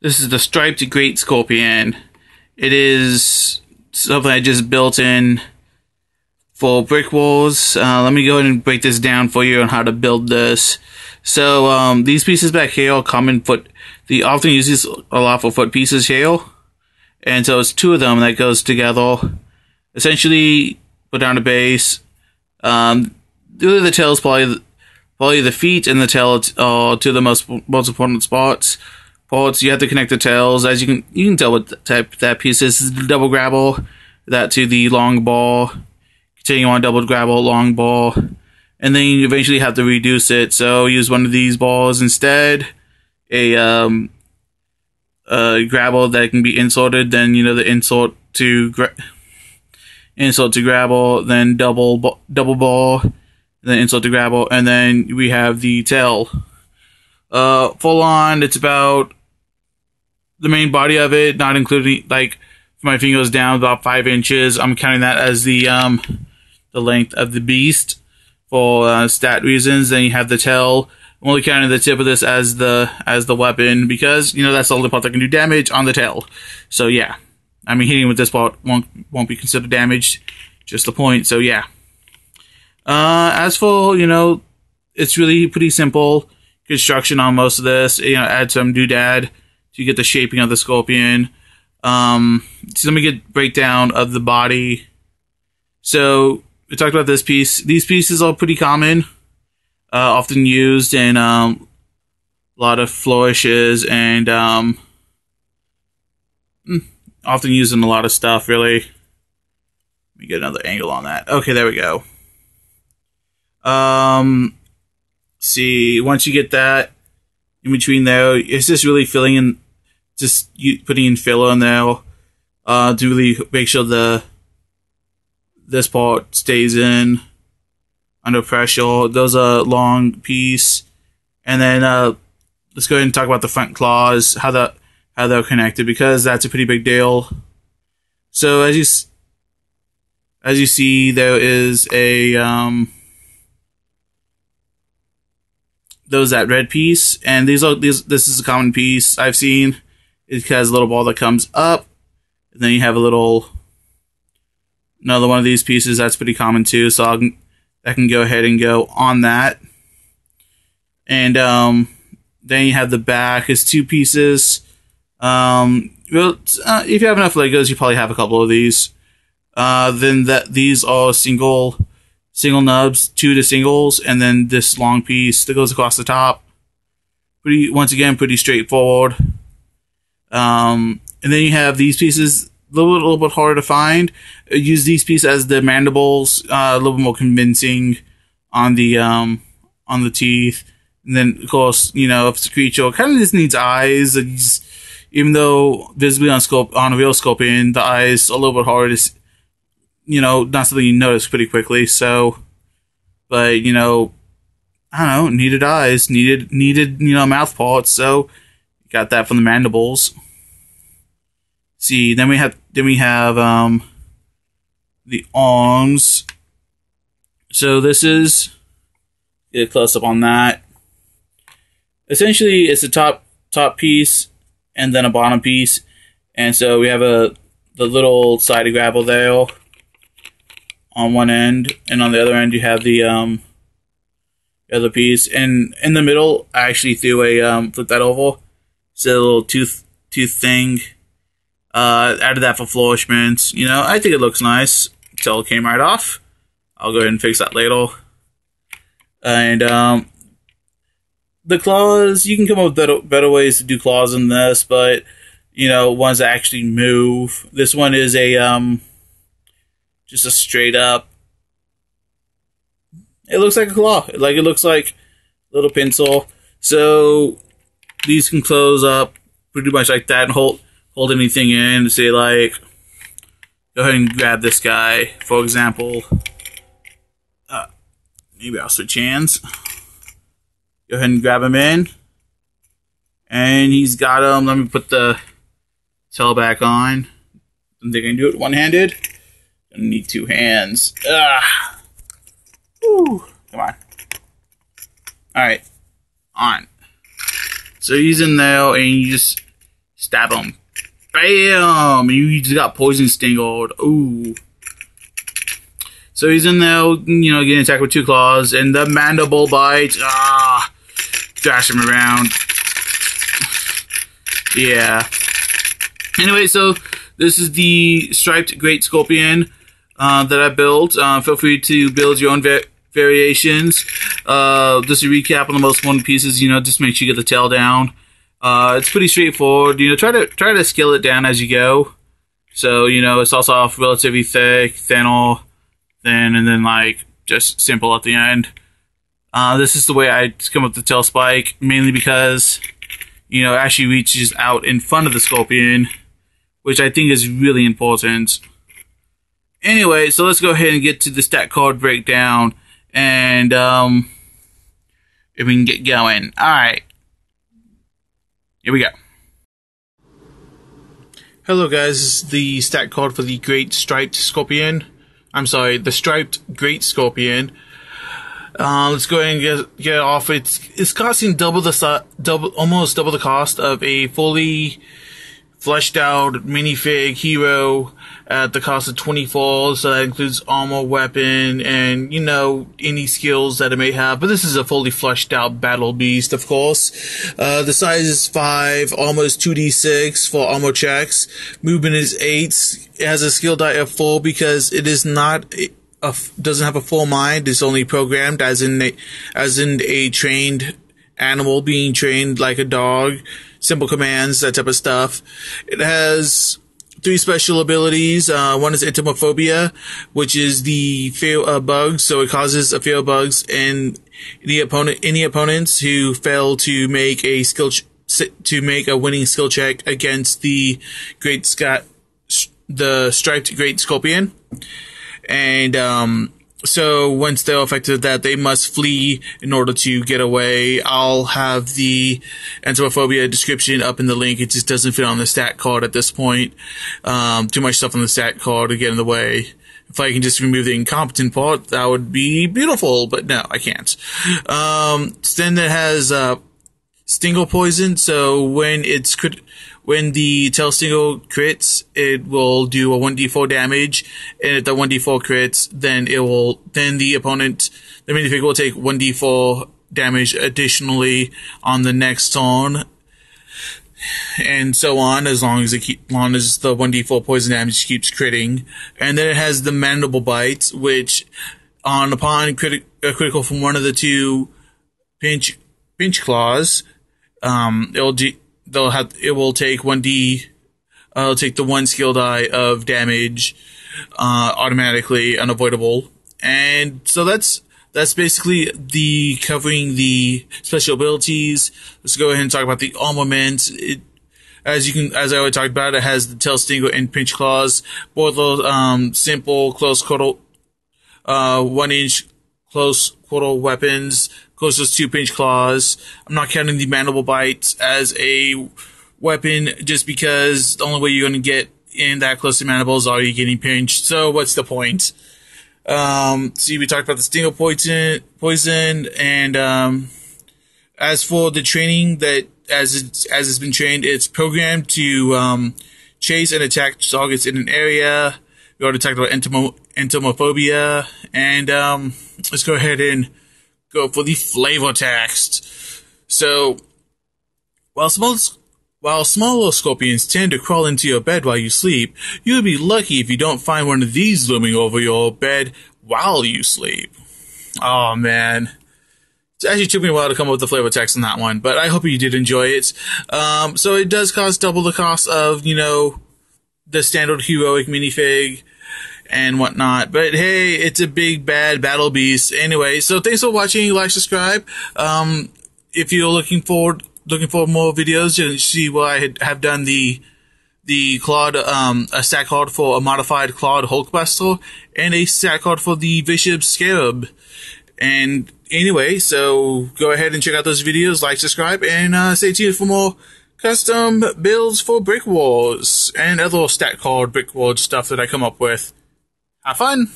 This is the striped great scorpion. It is something I just built in for BrikWars. Uh, let me go ahead and break this down for you on how to build this. So um, these pieces back here are common foot. The often uses a lot for foot pieces here, and so it's two of them that goes together. Essentially, put down a base. Um, the tail is probably probably the feet and the tail are two of the most most important spots. Parts you have to connect the tails as you can you can tell what type that piece is. Double grabble, that to the long ball. Continue on double grabble, long ball, and then you eventually have to reduce it. So use one of these balls instead. A um a grabble that can be inserted. Then you know the insert to gra- insert to grabble. Then double double ball then insult to grabble, and then we have the tail. Uh, full on, it's about the main body of it, not including like my fingers down about five inches. I'm counting that as the um the length of the beast for uh, stat reasons. Then you have the tail. I'm only counting the tip of this as the as the weapon because you know that's the only part that can do damage on the tail. So yeah, I mean hitting with this part won't won't be considered damage, just the point. So yeah. Uh, as for you know, it's really pretty simple construction on most of this. You know, add some doodad to get the shaping of the scorpion. Um, so let me get breakdown of the body. So we talked about this piece. These pieces are pretty common, uh, often used in um, a lot of flourishes and um, hmm, often used in a lot of stuff. Really, let me get another angle on that. Okay, there we go. Um, see, once you get that in between there, it's just really filling in, just putting in filler there uh, to really make sure the this part stays in under pressure. Those are long piece, and then uh, let's go ahead and talk about the front claws, how that how they're connected because that's a pretty big deal. So as you as you see, there is a um, those that red piece, and these are these. This is a common piece I've seen. It has a little ball that comes up, and then you have a little another one of these pieces that's pretty common too. So I'll, I can go ahead and go on that, and um, then you have the back is two pieces. Um, well, uh, if you have enough Legos, you probably have a couple of these. Uh, then that these are single single nubs, two to singles, and then this long piece that goes across the top. Pretty, once again, pretty straightforward. Um, and then you have these pieces, a little, little bit harder to find. Use these pieces as the mandibles, uh, a little bit more convincing on the um, on the teeth. And then, of course, you know, if it's a creature, kind of just needs eyes. Just, even though visibly on scope on a real scorpion, the eyes a little bit harder to you know, not something you notice pretty quickly. So, but you know, I don't know, needed eyes, needed needed you know mouth parts. So, got that from the mandibles. See, then we have then we have um the arms. So this is get a close up on that. Essentially, it's a top top piece and then a bottom piece, and so we have a the little side grapple there on one end, and on the other end you have the um, other piece. And in the middle, I actually threw a um, flip that over. It's a little tooth tooth thing. Uh, added that for flourishment. You know, I think it looks nice it came right off. I'll go ahead and fix that later. And um, the claws, you can come up with better, better ways to do claws than this, but you know, ones that actually move. This one is a um, just a straight up. It looks like a claw. Like it looks like little pencil. So these can close up pretty much like that and hold hold anything in. Say like, go ahead and grab this guy, for example. Uh, maybe I'll switch hands. Go ahead and grab him in. And he's got him. Let me put the tail back on. I think I can do it one handed. Gonna need two hands. Ah. Woo. Come on. Alright. On. So he's in there and you just Stab him. Bam! You just got poison stingled. Ooh. So he's in there, you know, getting attacked with two claws, and the mandible bite. Ah! Dash him around. Yeah. Anyway, so this is the striped great scorpion uh, that I built. Uh, feel free to build your own variations. Uh, just a recap on the most important pieces. You know, just make sure you get the tail down. Uh, it's pretty straightforward. You know, try to try to scale it down as you go. So you know, it starts off relatively thick, thin, all thin, and then like just simple at the end. Uh, this is the way I come up with the tail spike, mainly because you know, actually reaches out in front of the scorpion, which I think is really important. Anyway, so let's go ahead and get to the stat card breakdown, and um, if we can get going. All right, here we go. Hello, guys. The stat card for the Great Striped Scorpion. I'm sorry, the Striped Great Scorpion. Uh, let's go ahead and get, get off. It's it's costing double the double almost double the cost of a fully fleshed out minifig hero at the cost of 24 so that includes armor weapon and you know any skills that it may have but this is a fully fleshed out battle beast of course uh, the size is 5 almost 2d6 for armor checks movement is 8 it has a skill die of 4 because it is not a, doesn't have a full mind. It's only programmed as in a, as in a trained animal being trained like a dog. Simple commands, that type of stuff. It has three special abilities. Uh, one is entomophobia, which is the fear of bugs. So it causes a fear of bugs and the opponent, any opponents who fail to make a skill, ch- to make a winning skill check against the great Scott, the striped great scorpion and um, so once they're affected that, they must flee in order to get away. I'll have the entomophobia description up in the link. It just doesn't fit on the stat card at this point. Um, too much stuff on the stat card to get in the way. If I can just remove the incompetent part, that would be beautiful, but no, I can't. Um, then it has, uh, stingle poison, so when it's crit- when the Telstingle crits, it will do a 1d4 damage, and if the 1d4 crits, then it will, then the opponent, the minifig will take 1d4 damage additionally on the next turn, and so on, as long as it keep, long as the 1d4 poison damage keeps critting. And then it has the mandible bite, which, on upon criti- critical from one of the two pinch, pinch claws, um, it'll do, they'll have it will take one d. Uh, it'll take the one skill die of damage uh, automatically, unavoidable, and so that's that's basically the covering the special abilities. Let's go ahead and talk about the armament. It, as you can, as I already talked about, it has the tail stinger and pinch claws, both those um, simple close quarter, uh, one inch close quarter weapons those two pinch claws. I'm not counting the mandible bites as a weapon just because the only way you're going to get in that close to mandibles are you getting pinched. So what's the point? Um, see, we talked about the stingle poison, poison, and um, as for the training that as it's, as it's been trained, it's programmed to um, chase and attack targets in an area. We already talked about entomo- entomophobia, and um, let's go ahead and go for the flavor text. So, while small, while smaller scorpions tend to crawl into your bed while you sleep, you'll be lucky if you don't find one of these looming over your bed while you sleep. Oh man. It actually took me a while to come up with the flavor text on that one, but I hope you did enjoy it. Um, so it does cost double the cost of, you know, the standard heroic minifig and whatnot. But hey, it's a big bad battle beast anyway. So thanks for watching. Like, subscribe. Um, if you're looking forward looking for more videos, you see what I have done the the Claude um a stat card for a modified Claude Hulkbuster and a stat card for the Vicious Scarab. And anyway, so go ahead and check out those videos, like, subscribe, and uh, stay tuned for more custom builds for Brick Wars and other stat card Brick Wars stuff that I come up with. Have fun!